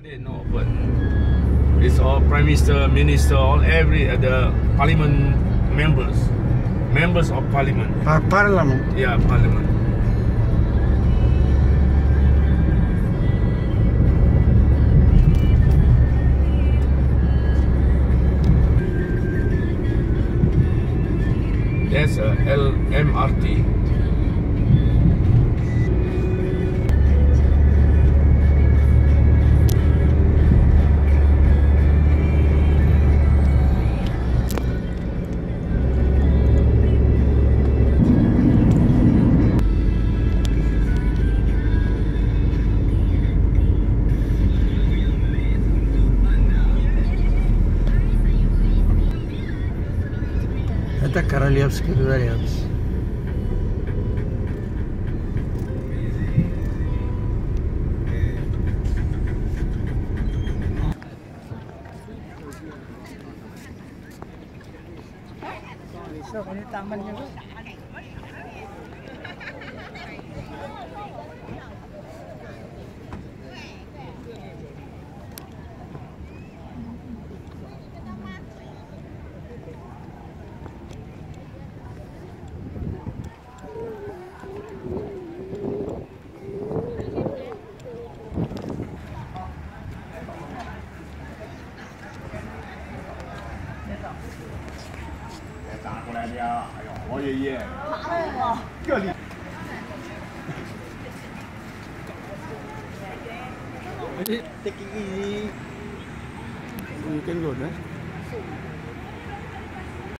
They no open. It's all prime minister, minister, all every uh, the parliament members, members of parliament. Par parliament. Yeah, parliament. That's a LMRT. Это Королевский дворец. So, ini tamannya bu. Để 打过来的呀！哎呦，王爷爷，我个你。哎，这个你跟着呢。